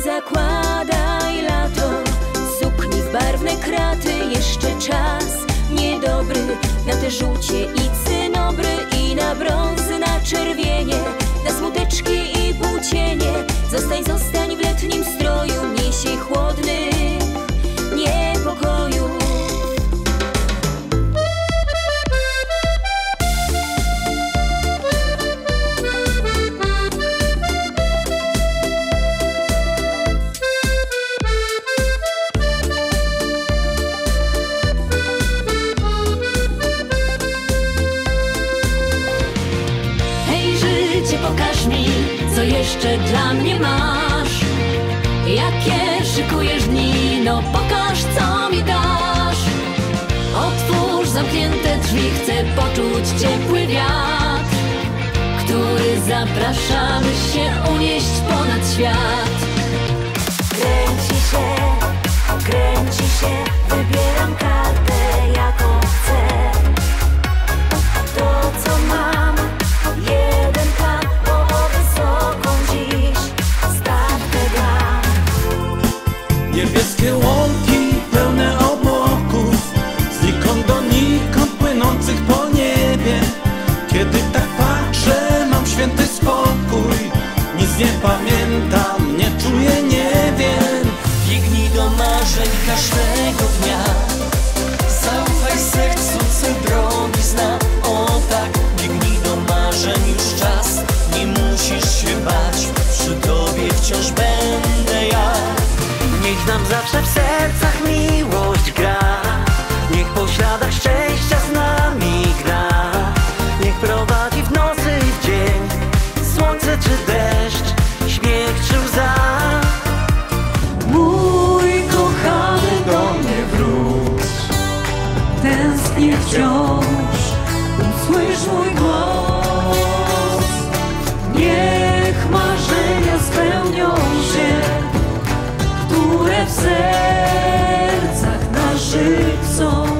zakładaj lato. Sukni w barwne kraty Jeszcze czas niedobry Na te żółcie i cynobry I na brązy, na czerwienie Na smuteczki i płócienie Zostań, zostań pokaż mi, co jeszcze dla mnie masz. Jakie szykujesz dni, no pokaż, co mi dasz. Otwórz zamknięte drzwi, chcę poczuć ciepły wiatr Który zaprasza, by się unieść ponad świat Niebieskie łąki pełne obłoków Znikąd donikąd płynących po niebie. Kiedy tak patrzę mam święty spokój Nic nie patrzę zawsze w sercach miłość gra. Niech po śladach szczęścia z nami gra. Niech prowadzi w nocy i w dzień Słońce czy deszcz, śmiech czy łza. Mój kochany do mnie wróć. Tęsknię wciąż. w sercach naszych są.